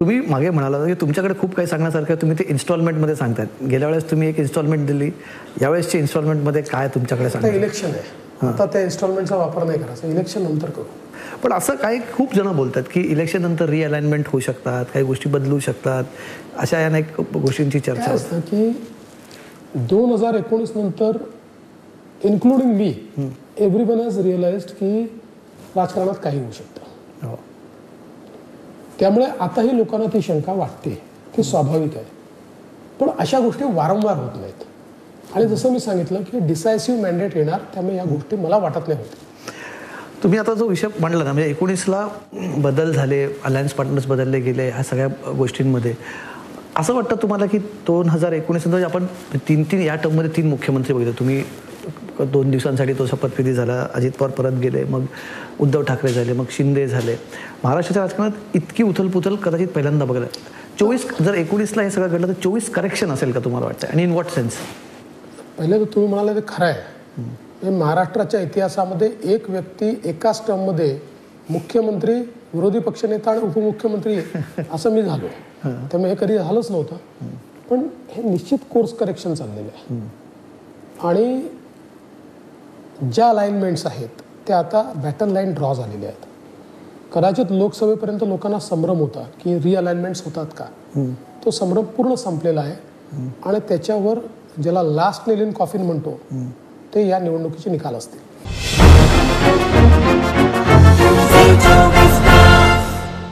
तुम्ही मागे म्हणाला की तुमच्याकडे खूप काही सांगण्यासारखं. तुम्ही ते इन्स्टॉलमेंटमध्ये सांगतायत. गेल्या वेळेस तुम्ही एक इन्स्टॉलमेंट दिली. यावेळेसची इन्स्टॉलमेंटमध्ये काय तुमच्याकडे आता सांगा इलेक्शन आहे. आता त्या इन्स्टॉलमेंटचा वापर नाही करायचा. इलेक्शन नंतर करू. पण असं काही खूप जण बोलतात की इलेक्शन नंतर रिअलाइनमेंट होऊ शकतात काही गोष्टी बदलू शकतात. अशा या अनेक गोष्टींची चर्चा असतं की दोन हजार एकोणीस नंतर including me everyone has realise की राजकारणात काही होऊ शकतं. हो. त्यामुळे आताही लोकांना ती शंका वाटते की स्वाभाविक आहे. पण अशा गोष्टी वारंवार होत नाहीत. आणि जसं मी सांगितलं की डिसायसिव्ह मॅन्डेट येणार त्यामुळे या गोष्टी मला वाटत नाही होत्या तुम्ही आता जो विषय मांडला ना म्हणजे एकोणीसला बदल झाले अलायन्स पार्टनर्स बदलले गेले ह्या सगळ्या गोष्टींमध्ये असं वाटतं तुम्हाला की दोन हजार एकोणीस आपण तीन तीन या टर्ममध्ये तीन मुख्यमंत्री बघितले तुम्ही दोन दिवसांसाठी तो शपथविधी झाला. अजित पवार परत गेले मग उद्धव ठाकरे झाले मग शिंदे झाले. महाराष्ट्राच्या राजकारणात इतकी उथलपुथल कदाचित पहिल्यांदा बघायला चोवीस जर एकोणीसला हे सगळं घडलं तर चोवीस करेक्शन असेल का तुम्हाला वाटतं आणि इन व्हॉट सेन्स पहिले तर तुम्ही म्हणाले ते खरं आहे. हे महाराष्ट्राच्या इतिहासामध्ये एक व्यक्ती एकाच टर्ममध्ये मुख्यमंत्री विरोधी पक्षनेता आणि उपमुख्यमंत्री असं मी झालो. त्यामुळे हे कधी झालंच नव्हतं. पण हे निश्चित कोर्स करेक्शन चाललेलं आहे. आणि ज्या अलाइनमेंट्स आहेत त्या आता बॅटल लाईन ड्रॉ झालेल्या आहेत. कदाचित लोकसभेपर्यंत लोकांना संभ्रम होता की रिअलाइनमेंट्स होतात का? तो संभ्रम पूर्ण संपलेला आहे. आणि त्याच्यावर ज्याला लास्ट नेल इन कॉफिन म्हणतो ते या निवडणुकीचे निकाल असतील.